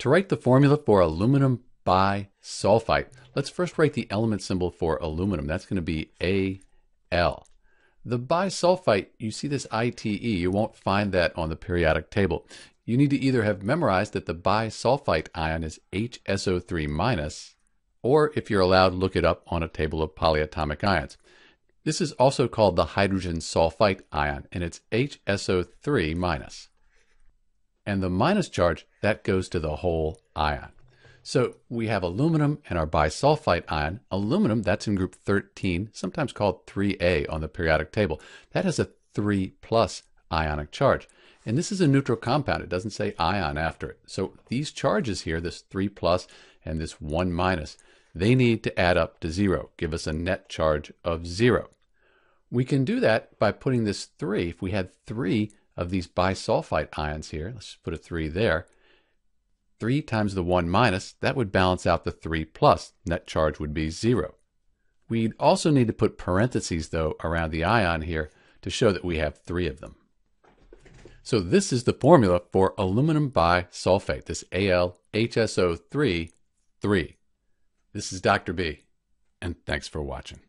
To write the formula for aluminum bisulfite, let's first write the element symbol for aluminum. That's going to be Al. The bisulfite, you see this ITE, you won't find that on the periodic table. You need to either have memorized that the bisulfite ion is HSO3 minus, or if you're allowed, look it up on a table of polyatomic ions. This is also called the hydrogen sulfite ion, and it's HSO3 minus and the minus charge, that goes to the whole ion. So we have aluminum and our bisulfite ion. Aluminum, that's in group 13, sometimes called 3A on the periodic table. That has a 3 plus ionic charge. And this is a neutral compound. It doesn't say ion after it. So these charges here, this 3 plus and this 1 minus, they need to add up to 0, give us a net charge of 0. We can do that by putting this 3. If we had 3 of these bisulfite ions here, let's put a 3 there, 3 times the 1 minus, that would balance out the 3 plus. Net charge would be 0. We'd also need to put parentheses, though, around the ion here to show that we have three of them. So this is the formula for aluminum bisulfite, this AlHSO3 3. This is Dr. B, and thanks for watching.